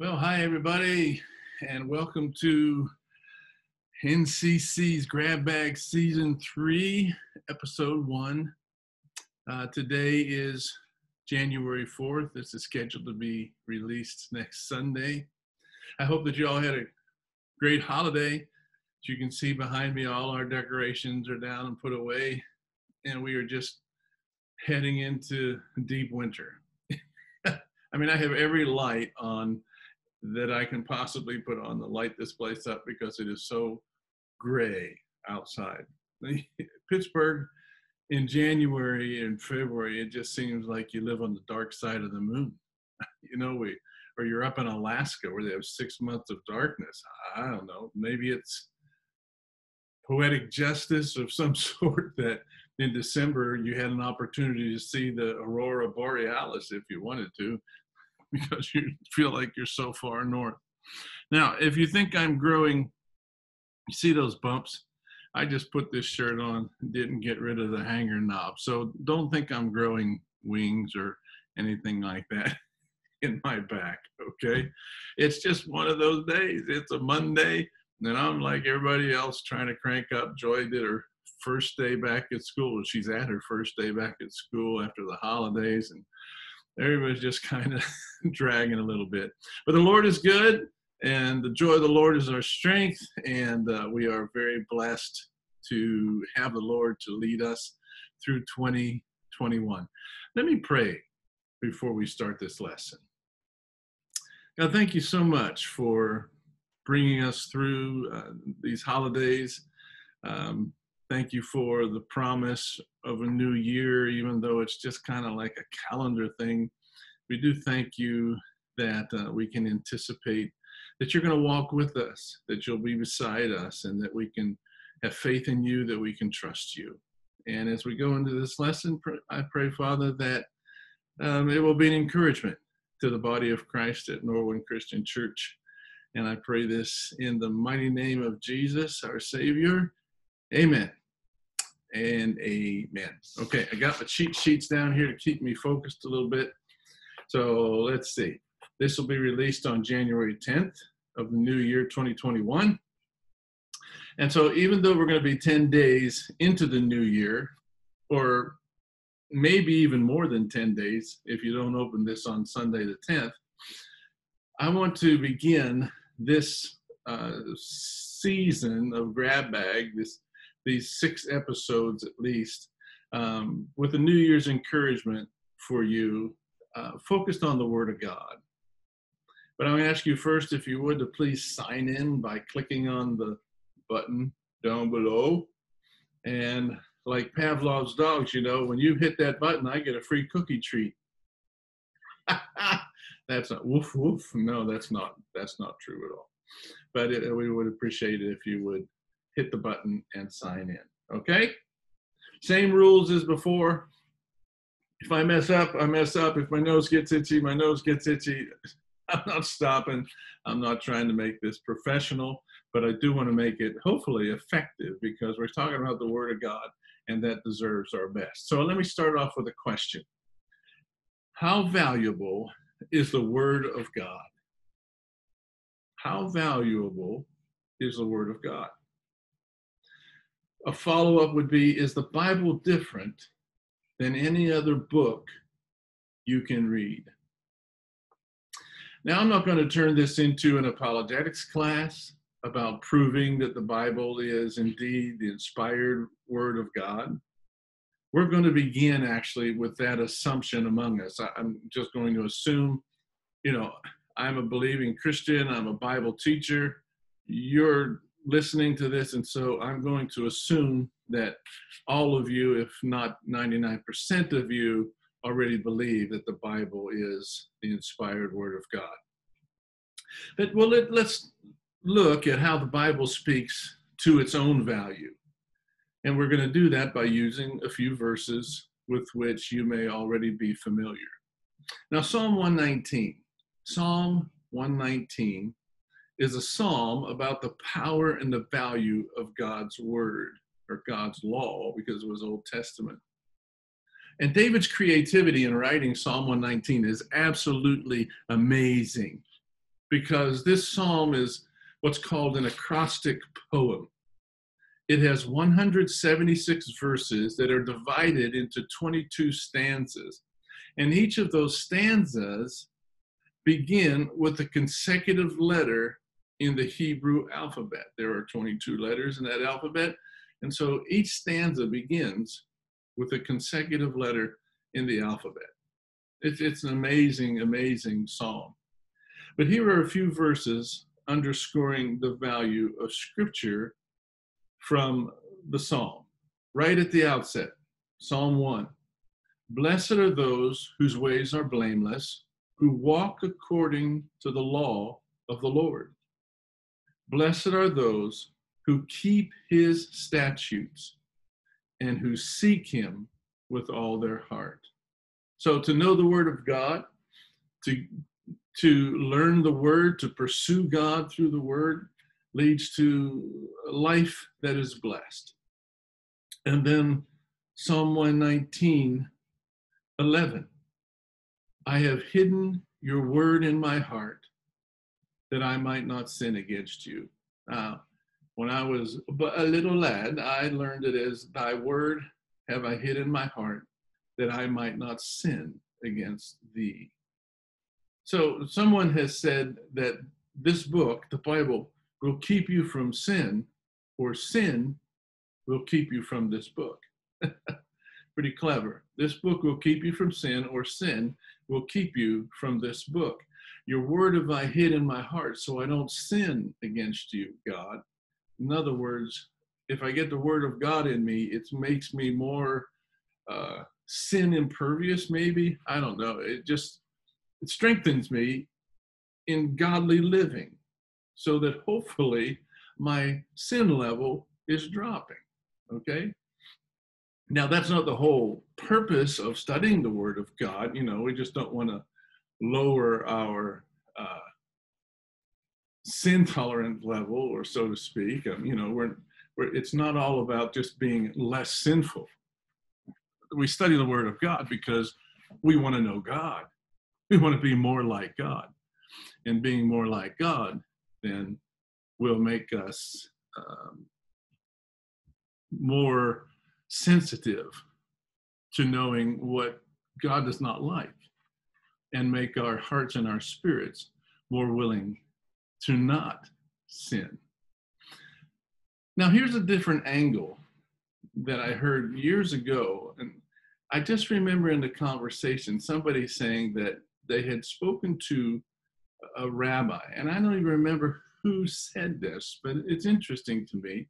Well, hi everybody, and welcome to NCC's Grab Bag Season 3, Episode 1. Uh, today is January 4th. This is scheduled to be released next Sunday. I hope that you all had a great holiday. As you can see behind me, all our decorations are down and put away, and we are just heading into deep winter. I mean, I have every light on that I can possibly put on to light this place up because it is so gray outside. Pittsburgh in January and February, it just seems like you live on the dark side of the moon. you know, we or you're up in Alaska where they have six months of darkness. I don't know. Maybe it's poetic justice of some sort that in December you had an opportunity to see the aurora borealis if you wanted to because you feel like you're so far north. Now, if you think I'm growing, you see those bumps? I just put this shirt on, didn't get rid of the hanger knob. So don't think I'm growing wings or anything like that in my back, okay? It's just one of those days. It's a Monday, and I'm like everybody else trying to crank up. Joy did her first day back at school. She's at her first day back at school after the holidays, and everybody's just kind of dragging a little bit. But the Lord is good, and the joy of the Lord is our strength, and uh, we are very blessed to have the Lord to lead us through 2021. Let me pray before we start this lesson. God, thank you so much for bringing us through uh, these holidays. Um, thank you for the promise of a new year, even though it's just kind of like a calendar thing. We do thank you that uh, we can anticipate that you're going to walk with us, that you'll be beside us, and that we can have faith in you, that we can trust you. And as we go into this lesson, I pray, Father, that um, it will be an encouragement to the body of Christ at Norwin Christian Church. And I pray this in the mighty name of Jesus, our Savior. Amen and amen. Okay, I got the cheat sheets down here to keep me focused a little bit. So let's see. This will be released on January 10th of the new year 2021. And so even though we're going to be 10 days into the new year, or maybe even more than 10 days if you don't open this on Sunday the 10th, I want to begin this uh, season of grab bag, this these six episodes at least, um, with a New Year's encouragement for you, uh, focused on the Word of God. But I'm going to ask you first, if you would, to please sign in by clicking on the button down below. And like Pavlov's dogs, you know, when you hit that button, I get a free cookie treat. that's not woof woof. No, that's not that's not true at all. But it, we would appreciate it if you would hit the button and sign in. Okay? Same rules as before. If I mess up, I mess up. If my nose gets itchy, my nose gets itchy. I'm not stopping. I'm not trying to make this professional, but I do want to make it hopefully effective because we're talking about the Word of God and that deserves our best. So let me start off with a question How valuable is the Word of God? How valuable is the Word of God? A follow up would be Is the Bible different than any other book you can read? Now, I'm not going to turn this into an apologetics class about proving that the Bible is indeed the inspired Word of God. We're going to begin actually with that assumption among us. I'm just going to assume, you know, I'm a believing Christian, I'm a Bible teacher. You're listening to this, and so I'm going to assume that all of you, if not 99% of you, already believe that the Bible is the inspired Word of God. But well, let, let's look at how the Bible speaks to its own value. And we're going to do that by using a few verses with which you may already be familiar. Now, Psalm 119. Psalm 119 is a psalm about the power and the value of God's word or God's law because it was Old Testament. And David's creativity in writing Psalm 119 is absolutely amazing because this psalm is what's called an acrostic poem. It has 176 verses that are divided into 22 stanzas. And each of those stanzas begin with a consecutive letter in the Hebrew alphabet. There are 22 letters in that alphabet. And so each stanza begins with a consecutive letter in the alphabet. It's, it's an amazing, amazing psalm. But here are a few verses underscoring the value of scripture from the psalm. Right at the outset, Psalm 1 Blessed are those whose ways are blameless, who walk according to the law of the Lord. Blessed are those who keep his statutes and who seek him with all their heart. So to know the word of God, to to learn the word, to pursue God through the word leads to a life that is blessed. And then Psalm 119, 11. I have hidden your word in my heart that I might not sin against you. Now, when I was a little lad, I learned it as thy word have I hid in my heart that I might not sin against thee. So someone has said that this book, the Bible, will keep you from sin, or sin will keep you from this book. Pretty clever. This book will keep you from sin, or sin will keep you from this book. Your word have I hid in my heart so I don't sin against you, God. In other words, if I get the word of God in me, it makes me more uh, sin impervious, maybe. I don't know. It just it strengthens me in godly living so that hopefully my sin level is dropping. Okay? Now, that's not the whole purpose of studying the Word of God. You know, we just don't want to lower our uh, sin tolerant level, or so to speak. Um, you know, we're, we're, it's not all about just being less sinful. We study the Word of God because we want to know God. We want to be more like God. And being more like God then will make us um, more sensitive to knowing what God does not like and make our hearts and our spirits more willing to not sin. Now, here's a different angle that I heard years ago. And I just remember in the conversation somebody saying that they had spoken to a rabbi, and I don't even remember who said this, but it's interesting to me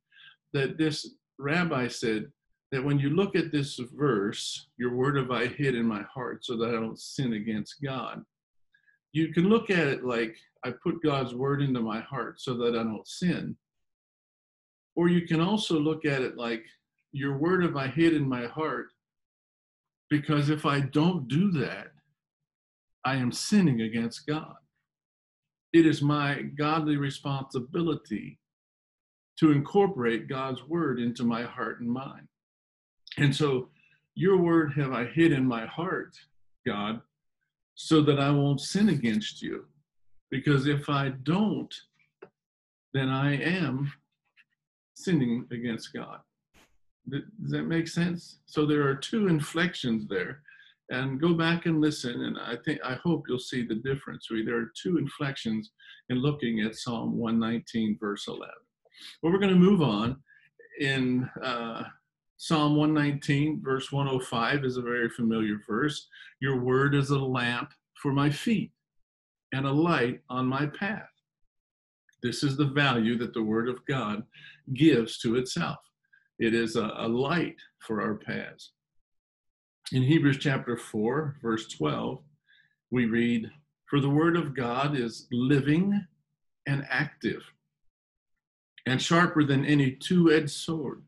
that this rabbi said that when you look at this verse, your word have I hid in my heart so that I don't sin against God, you can look at it like I put God's word into my heart so that I don't sin. Or you can also look at it like your word have I hid in my heart because if I don't do that, I am sinning against God. It is my godly responsibility to incorporate God's word into my heart and mind. And so, your word have I hid in my heart, God, so that I won't sin against you. Because if I don't, then I am sinning against God. Does that make sense? So there are two inflections there and go back and listen and i think i hope you'll see the difference there are two inflections in looking at psalm 119 verse 11 well we're going to move on in uh, psalm 119 verse 105 is a very familiar verse. Your word is a lamp for my feet and a light on my path. This is the value that the word of god gives to itself. It is a, a light for our paths. In Hebrews chapter 4, verse 12, we read, For the word of God is living and active and sharper than any two edged sword,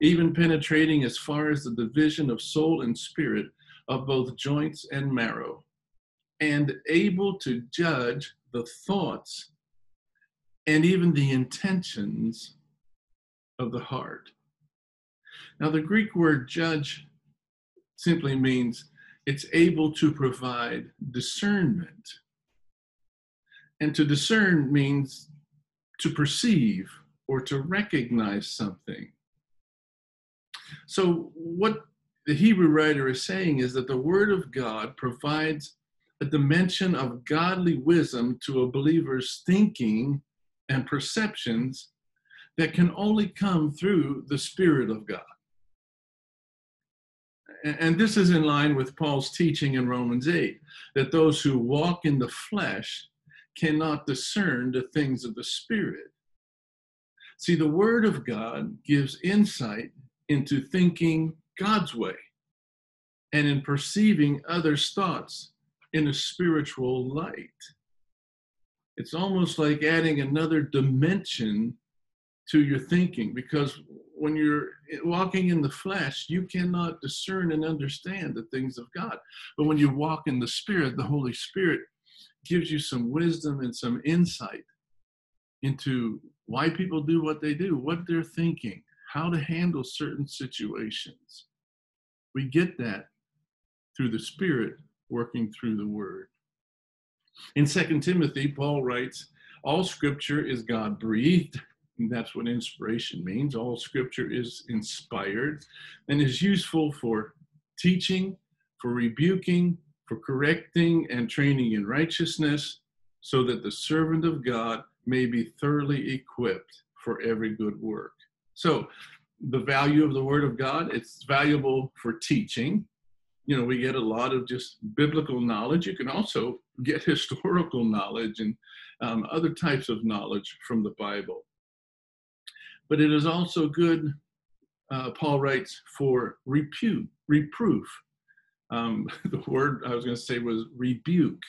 even penetrating as far as the division of soul and spirit, of both joints and marrow, and able to judge the thoughts and even the intentions of the heart. Now, the Greek word judge simply means it's able to provide discernment. And to discern means to perceive or to recognize something. So, what the Hebrew writer is saying is that the Word of God provides a dimension of godly wisdom to a believer's thinking and perceptions that can only come through the Spirit of God. And this is in line with Paul's teaching in Romans 8 that those who walk in the flesh cannot discern the things of the Spirit. See, the Word of God gives insight into thinking God's way and in perceiving others' thoughts in a spiritual light. It's almost like adding another dimension to your thinking because when you're walking in the flesh, you cannot discern and understand the things of God. But when you walk in the Spirit, the Holy Spirit gives you some wisdom and some insight into why people do what they do, what they're thinking, how to handle certain situations. We get that through the Spirit working through the Word. In Second Timothy, Paul writes, All scripture is God breathed. That's what inspiration means. All scripture is inspired and is useful for teaching, for rebuking, for correcting and training in righteousness, so that the servant of God may be thoroughly equipped for every good work. So, the value of the Word of God, it's valuable for teaching. You know, we get a lot of just biblical knowledge. You can also get historical knowledge and um, other types of knowledge from the Bible. But it is also good, uh, Paul writes, for repute, reproof. Um, the word I was going to say was rebuke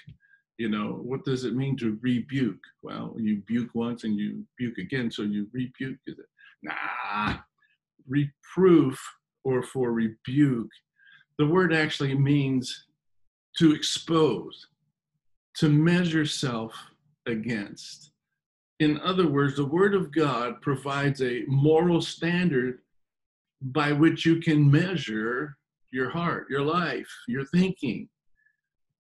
you know, what does it mean to rebuke? Well, you buke once and you buke again, so you rebuke. Nah, reproof or for rebuke. The word actually means to expose, to measure self against. In other words, the Word of God provides a moral standard by which you can measure your heart, your life, your thinking,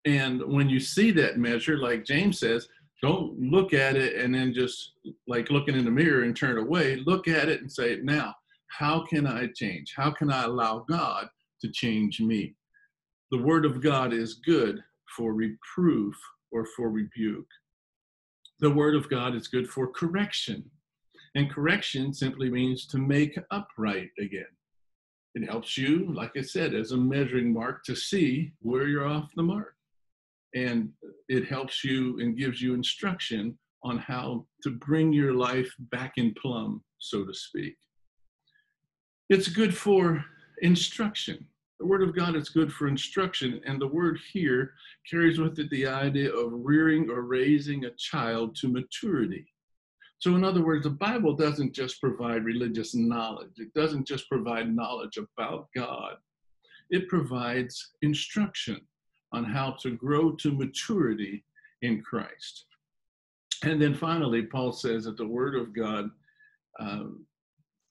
and when you see that measure, like James says, don't look at it and then just like looking in the mirror and turn away. Look at it and say, now, how can I change? How can I allow God to change me? The word of God is good for reproof or for rebuke. The word of God is good for correction. And correction simply means to make upright again. It helps you, like I said, as a measuring mark to see where you're off the mark and it helps you and gives you instruction on how to bring your life back in plumb, so to speak. It's good for instruction. The Word of God is good for instruction, and the word here carries with it the idea of rearing or raising a child to maturity. So, in other words, the Bible doesn't just provide religious knowledge, it doesn't just provide knowledge about God, it provides instruction on how to grow to maturity in Christ. And then finally, Paul says that the Word of God um,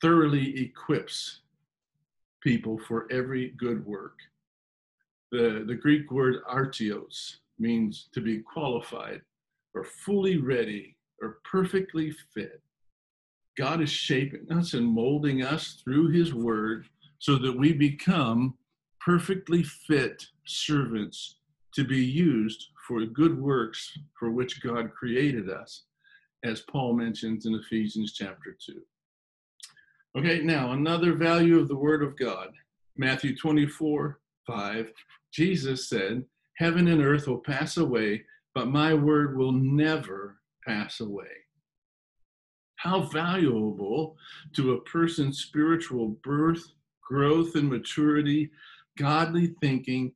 thoroughly equips people for every good work. The, the Greek word artios means to be qualified or fully ready or perfectly fit. God is shaping us and molding us through His Word so that we become perfectly fit servants to be used for good works for which God created us, as Paul mentions in Ephesians chapter 2. Okay, now another value of the Word of God. Matthew 24, 5, Jesus said, Heaven and earth will pass away, but my word will never pass away. How valuable to a person's spiritual birth, growth, and maturity godly thinking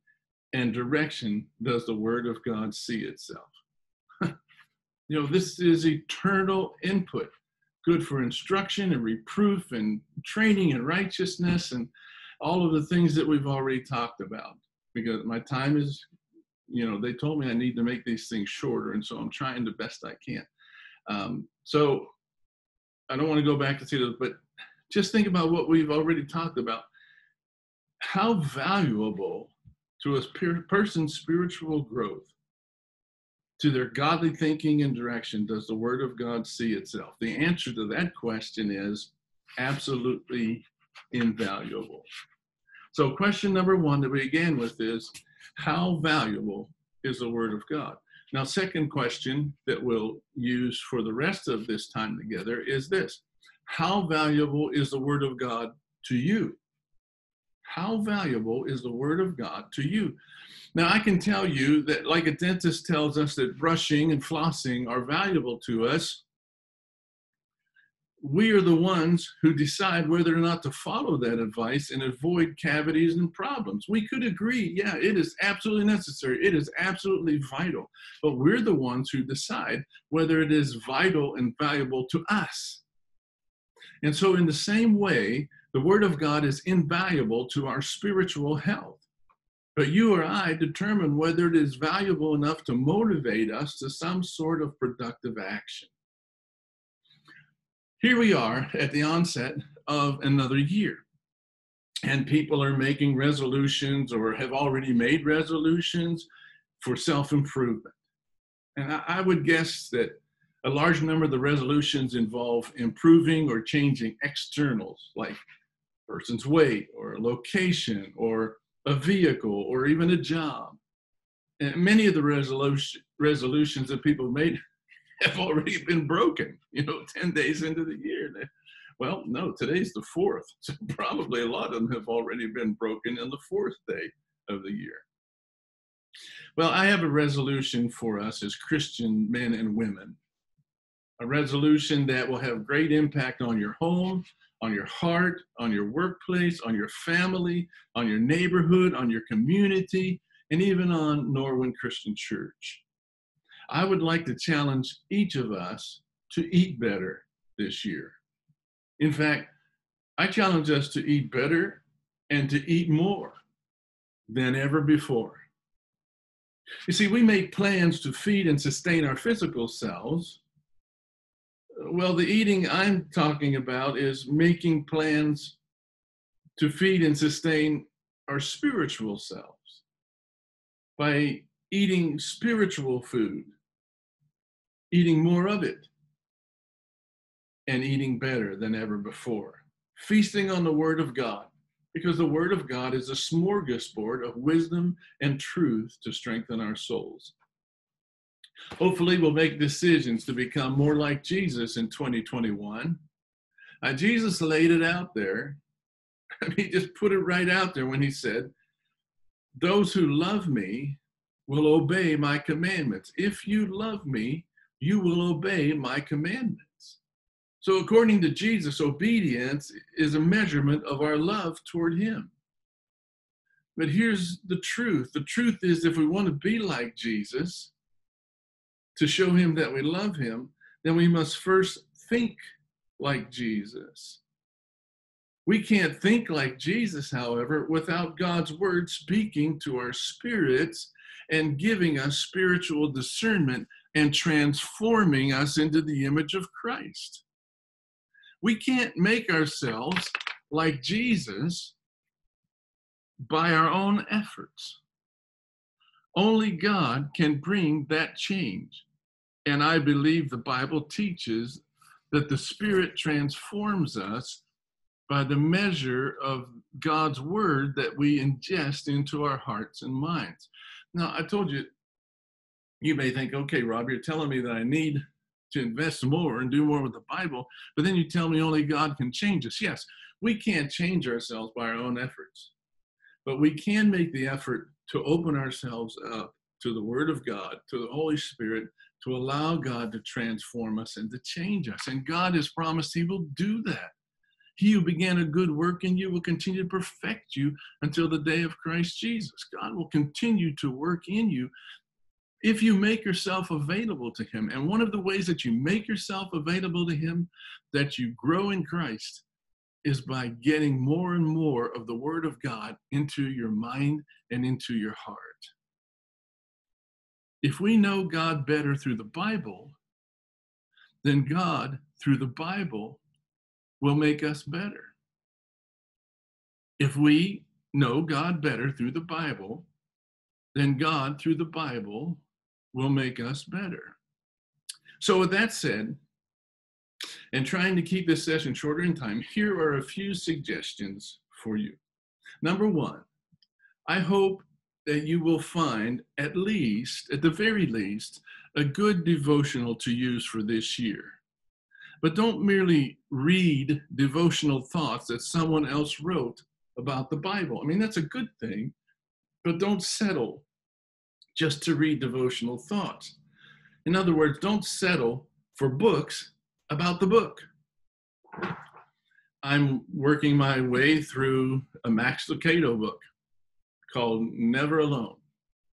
and direction does the Word of God see itself. you know, this is eternal input, good for instruction and reproof and training in righteousness and all of the things that we've already talked about. Because my time is, you know, they told me I need to make these things shorter, and so I'm trying the best I can. Um, so I don't want to go back to see those, but just think about what we've already talked about how valuable to a person's spiritual growth to their godly thinking and direction does the Word of God see itself? The answer to that question is absolutely invaluable. So, question number one that we began with is how valuable is the Word of God? Now, second question that we'll use for the rest of this time together is this How valuable is the Word of God to you? How valuable is the Word of God to you? Now, I can tell you that, like a dentist tells us that brushing and flossing are valuable to us, we are the ones who decide whether or not to follow that advice and avoid cavities and problems. We could agree, yeah, it is absolutely necessary, it is absolutely vital, but we're the ones who decide whether it is vital and valuable to us. And so, in the same way, the Word of God is invaluable to our spiritual health. But you or I determine whether it is valuable enough to motivate us to some sort of productive action. Here we are at the onset of another year, and people are making resolutions or have already made resolutions for self improvement. And I, would guess that a large number of the resolutions involve improving or changing externals like a person's weight or location or a vehicle, or even a job. And many of the resolution, resolutions that people made have already been broken, you know, 10 days into the year. Well, no, today's the fourth. So probably a lot of them have already been broken in the fourth day of the year. Well, I have a resolution for us as Christian men and women. A resolution that will have great impact on your home, on your heart, on your workplace, on your family, on your neighborhood, on your community, and even on Norwin Christian Church. I would like to challenge each of us to eat better this year. In fact, I challenge us to eat better and to eat more than ever before. You see, we make plans to feed and sustain our physical selves, well, the eating I'm talking about is making plans to feed and sustain our spiritual selves by eating spiritual food, eating more of it, and eating better than ever before. Feasting on the Word of God, because the Word of God is a smorgasbord of wisdom and truth to strengthen our souls. Hopefully, we'll make decisions to become more like Jesus in 2021. Uh, Jesus laid it out there. he just put it right out there when he said, Those who love me will obey my commandments. If you love me, you will obey my commandments. So, according to Jesus, obedience is a measurement of our love toward him. But here's the truth the truth is, if we want to be like Jesus, to show him that we love him, then we must first think like Jesus. We can't think like Jesus, however, without God's word speaking to our spirits and giving us spiritual discernment and transforming us into the image of Christ. We can't make ourselves like Jesus by our own efforts. Only God can bring that change. And I believe the Bible teaches that the Spirit transforms us by the measure of God's word that we ingest into our hearts and minds. Now, I told you, you may think, okay, Rob, you're telling me that I need to invest more and do more with the Bible, but then you tell me only God can change us. Yes, we can't change ourselves by our own efforts, but we can make the effort to open ourselves up to the Word of God, to the Holy Spirit, to allow God to transform us and to change us. And God has promised He will do that. He who began a good work in you will continue to perfect you until the day of Christ Jesus. God will continue to work in you if you make yourself available to Him. And one of the ways that you make yourself available to Him, that you grow in Christ, is by getting more and more of the Word of God into your mind and into your heart. If we know God better through the Bible, then God, through the Bible, will make us better. If we know God better through the Bible, then God, through the Bible, will make us better. So, with that said, and trying to keep this session shorter in time, here are a few suggestions for you. Number one, I hope that you will find at least, at the very least, a good devotional to use for this year. But don't merely read devotional thoughts that someone else wrote about the Bible. I mean, that's a good thing, but don't settle just to read devotional thoughts. In other words, don't settle for books about the book. I'm working my way through a Max Lucado book called Never Alone.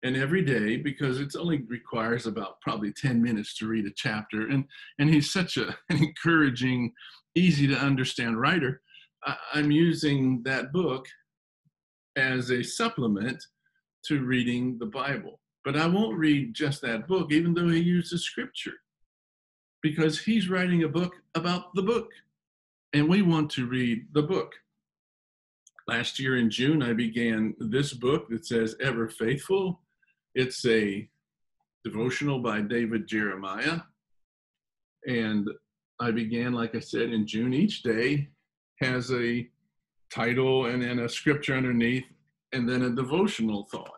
And every day, because it only requires about probably 10 minutes to read a chapter, and, and he's such a, an encouraging, easy to understand writer, I, I'm using that book as a supplement to reading the Bible. But I won't read just that book, even though he uses scripture, because he's writing a book about the book. And we want to read the book. Last year in June, I began this book that says Ever Faithful. It's a devotional by David Jeremiah. And I began, like I said, in June. Each day has a title and then a scripture underneath, and then a devotional thought.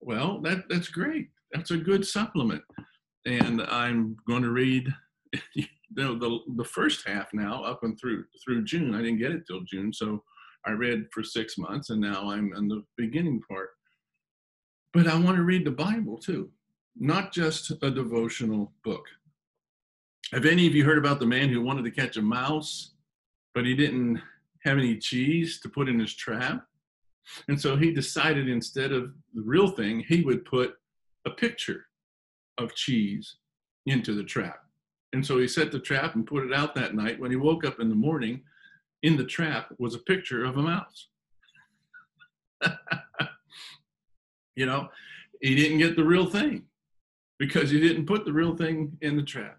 Well, that that's great. That's a good supplement. And I'm going to read you know, the the first half now up and through through June. I didn't get it till June, so I read for six months, and now I'm in the beginning part. But I want to read the Bible too, not just a devotional book. Have any of you heard about the man who wanted to catch a mouse, but he didn't have any cheese to put in his trap? And so he decided instead of the real thing, he would put a picture of cheese into the trap. And so he set the trap and put it out that night. When he woke up in the morning, in the trap was a picture of a mouse. you know, he didn't get the real thing because he didn't put the real thing in the trap.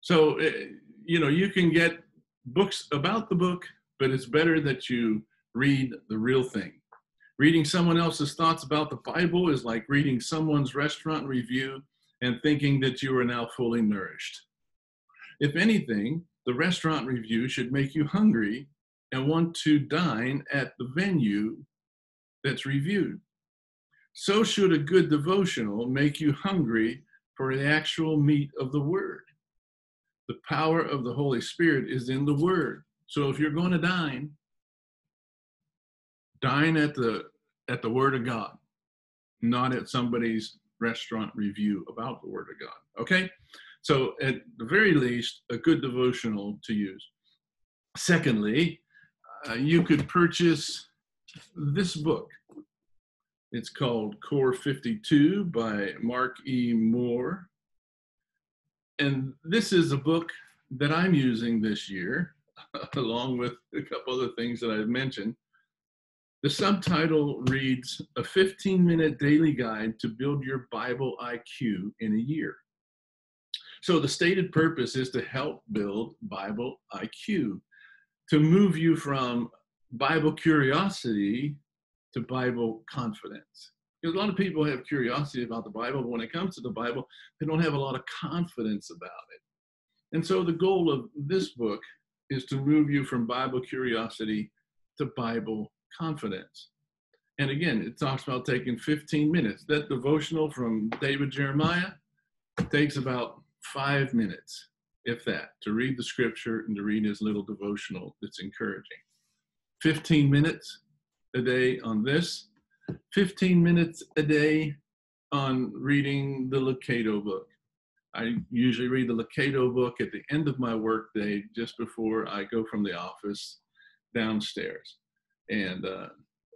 So, eh, you know, you can get books about the book, but it's better that you read the real thing. Reading someone else's thoughts about the Bible is like reading someone's restaurant review and thinking that you are now fully nourished. If anything, the restaurant review should make you hungry and want to dine at the venue that's reviewed. So should a good devotional make you hungry for the actual meat of the Word. The power of the Holy Spirit is in the Word. So if you're going to dine, dine at the at the word of god not at somebody's restaurant review about the word of god okay so at the very least a good devotional to use. Secondly uh, you could purchase this book. It's called core 52 by mark e. Moore. And this is a book that i'm using this year along with a couple other things that i've mentioned. The subtitle reads A 15 minute daily guide to build your Bible IQ in a year. So, the stated purpose is to help build Bible IQ, to move you from Bible curiosity to Bible confidence. Because a lot of people have curiosity about the Bible, but when it comes to the Bible, they don't have a lot of confidence about it. And so, the goal of this book is to move you from Bible curiosity to Bible confidence. And again, it talks about taking 15 minutes. That devotional from David Jeremiah takes about five minutes, if that, to read the scripture and to read his little devotional that's encouraging. 15 minutes a day on this, 15 minutes a day on reading the Lucado book. I usually read the Lucado book at the end of my workday, just before I go from the office downstairs and uh,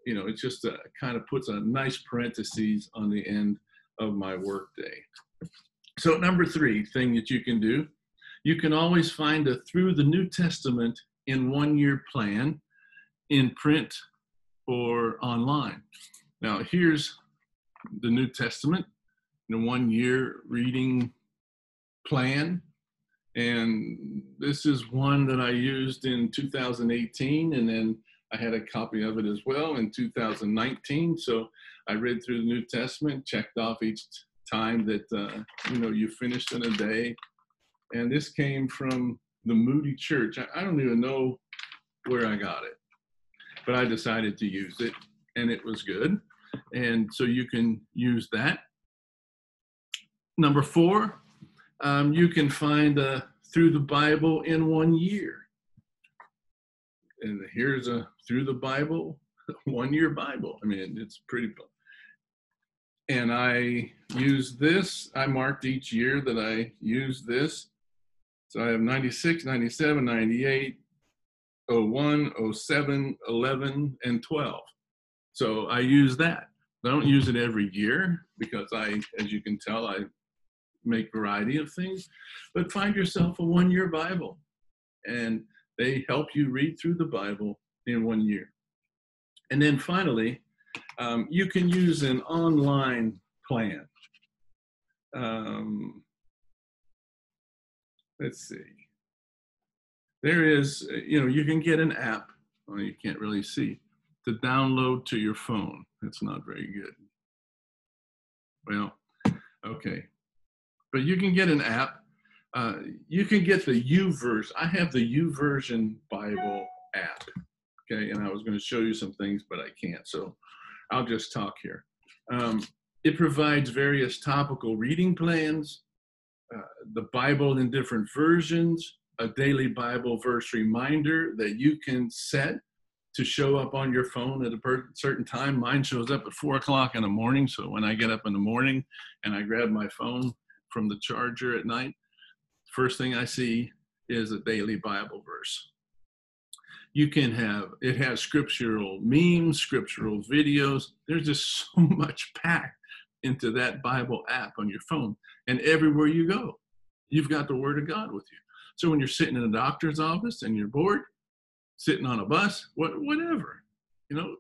you know it just uh, kind of puts a nice parentheses on the end of my workday. So number three thing that you can do, you can always find a through the New Testament in one year plan in print or online. Now here's the New Testament in a one year reading plan. And this is one that I used in 2018 and then I had a copy of it as well in 2019. So I read through the New Testament, checked off each time that uh, you know you finished in a day. And this came from the Moody Church. I, I don't even know where I got it, but I decided to use it, and it was good. And so you can use that. Number four, um, you can find uh, through the Bible in one year. And here's a through the Bible, one year Bible. I mean, it's pretty. And I use this, I marked each year that I use this. So I have 96, 97, 98, 01, 07, 11, and 12. So I use that. I don't use it every year because I, as you can tell, I make variety of things. But find yourself a one-year Bible, and they help you read through the Bible in one year. And then finally, um, you can use an online plan. Um, let's see. There is, you know, you can get an app. Well, you can't really see to download to your phone. It's not very good. Well, okay. But you can get an app. Uh, you can get the YouVersion. I have the YouVersion Bible app. Okay, and I was going to show you some things, but I can't. So I'll just talk here. Um, it provides various topical reading plans, uh, the Bible in different versions, a daily Bible verse reminder that you can set to show up on your phone at a certain time. Mine shows up at four o'clock in the morning. So when I get up in the morning and I grab my phone from the charger at night, first thing I see is a daily Bible verse. You can have, it has scriptural memes, scriptural videos. There's just so much packed into that Bible app on your phone. And everywhere you go, you've got the Word of God with you. So when you're sitting in a doctor's office and you're bored, sitting on a bus, what, whatever, you know,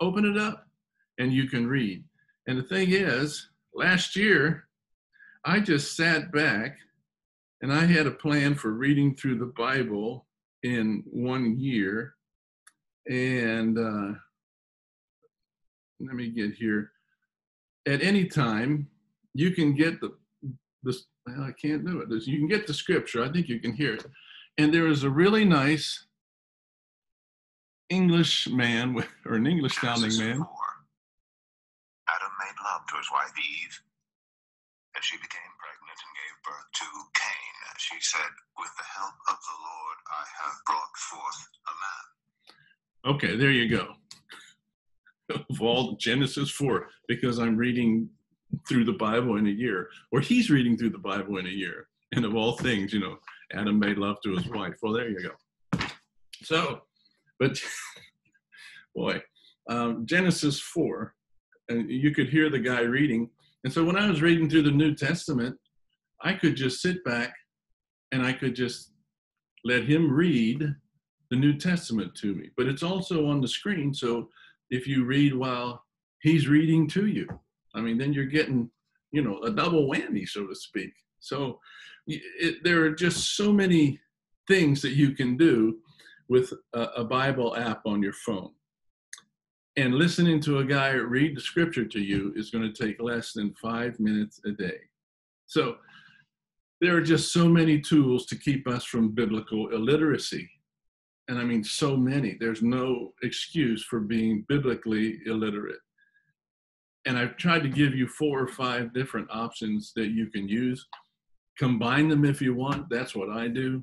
open it up and you can read. And the thing is, last year, I just sat back and I had a plan for reading through the Bible in one year. And uh, let me get here. At any time, you can get the this. Well, I can't do it. You can get the scripture. I think you can hear it. And there is a really nice English man, or an English sounding man. Adam made love to his wife Eve, and she became pregnant and gave birth to. She said, With the help of the Lord, I have brought forth a man. Okay, there you go. of all Genesis 4, because I'm reading through the Bible in a year, or he's reading through the Bible in a year. And of all things, you know, Adam made love to his wife. Well, there you go. So, but boy, um, Genesis 4, and you could hear the guy reading. And so when I was reading through the New Testament, I could just sit back and I could just let him read the New Testament to me. But it's also on the screen. So if you read while he's reading to you, I mean, then you're getting, you know, a double whammy, so to speak. So it, there are just so many things that you can do with a, a Bible app on your phone. And listening to a guy read the scripture to you is going to take less than five minutes a day. So there are just so many tools to keep us from biblical illiteracy. And I mean, so many. There's no excuse for being biblically illiterate. And I've tried to give you four or five different options that you can use. Combine them if you want. That's what I do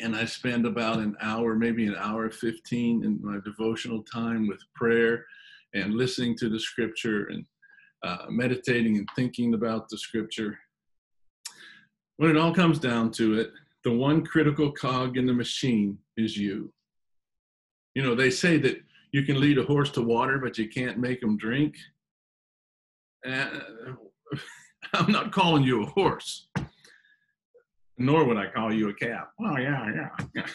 and I spend about an hour, maybe an hour 15 in my devotional time with prayer and listening to the scripture and uh, meditating and thinking about the scripture. When it all comes down to it, the one critical cog in the machine is you. You know, they say that you can lead a horse to water, but you can't make him drink. Uh, I'm not calling you a horse nor would I call you a cat. Oh, yeah, yeah.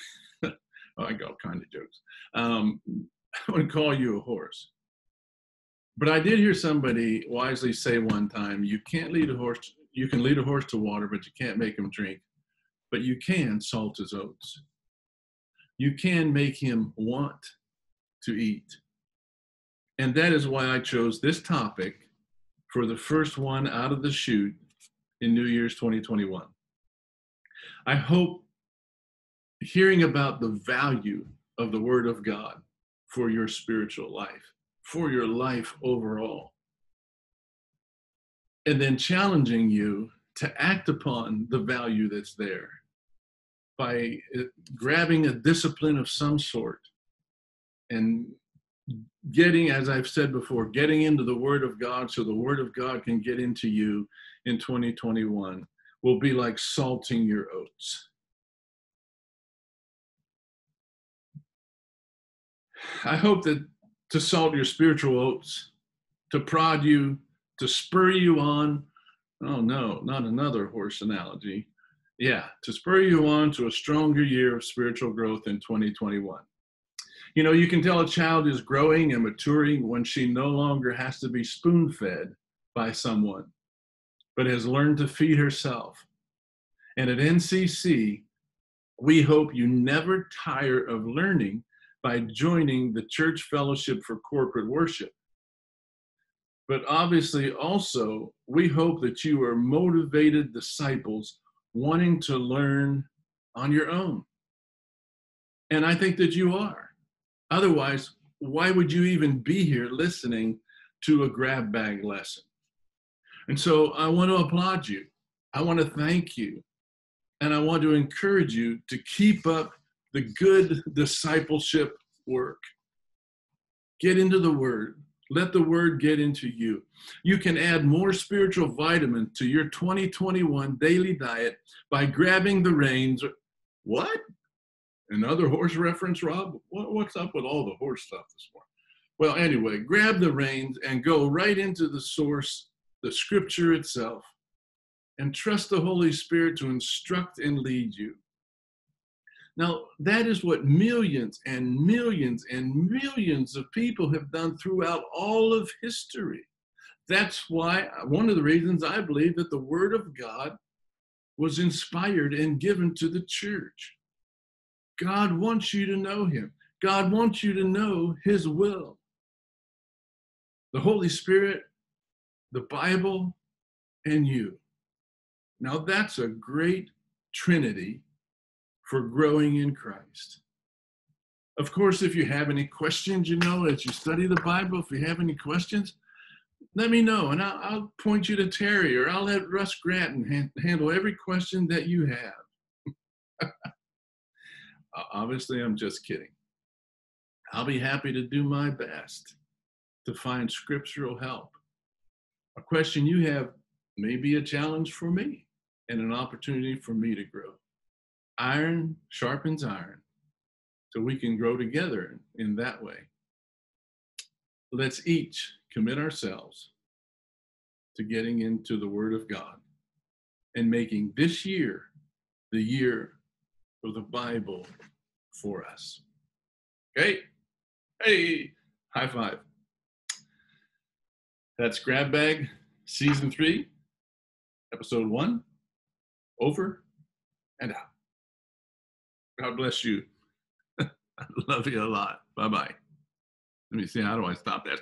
well, I got all kind of jokes. Um, I would call you a horse. But I did hear somebody wisely say one time, you can't lead a horse, you can lead a horse to water, but you can't make him drink. But you can salt his oats. You can make him want to eat. And that is why I chose this topic for the first one out of the chute in New Year's 2021. I hope hearing about the value of the Word of God for your spiritual life, for your life overall, and then challenging you to act upon the value that's there by uh, grabbing a discipline of some sort and getting, as I've said before, getting into the Word of God so the Word of God can get into you in 2021 will be like salting your oats. I hope that to salt your spiritual oats, to prod you, to spur you on. Oh no, not another horse analogy. Yeah, to spur you on to a stronger year of spiritual growth in 2021. You know, you can tell a child is growing and maturing when she no longer has to be spoon fed by someone, but has learned to feed herself. And at NCC, we hope you never tire of learning by joining the Church Fellowship for Corporate Worship. But obviously, also, we hope that you are motivated disciples wanting to learn on your own. And I think that you are. Otherwise, why would you even be here listening to a grab bag lesson? And so I want to applaud you. I want to thank you. And I want to encourage you to keep up the good discipleship work. Get into the Word. Let the Word get into you. You can add more spiritual vitamin to your 2021 daily diet by grabbing the reins. What? Another horse reference, Rob? What's up with all the horse stuff this morning? Well, anyway, grab the reins and go right into the source, the scripture itself, and trust the Holy Spirit to instruct and lead you. Now, that is what millions and millions and millions of people have done throughout all of history. That's why, one of the reasons I believe that the Word of God was inspired and given to the church. God wants you to know Him, God wants you to know His will. The Holy Spirit, the Bible, and you. Now, that's a great trinity for growing in Christ. Of course, if you have any questions, you know, as you study the Bible, if you have any questions, let me know and I'll, I'll point you to Terry or I'll let Russ Gratton handle every question that you have. Obviously, I'm just kidding. I'll be happy to do my best to find scriptural help. A question you have may be a challenge for me and an opportunity for me to grow iron sharpens iron. So we can grow together in that way. Let's each commit ourselves to getting into the Word of God and making this year the year of the Bible for us. Okay? Hey, high five. That's Grab Bag Season 3, Episode 1. Over and out. God bless you. I love you a lot. Bye bye. Let me see. How do I stop that?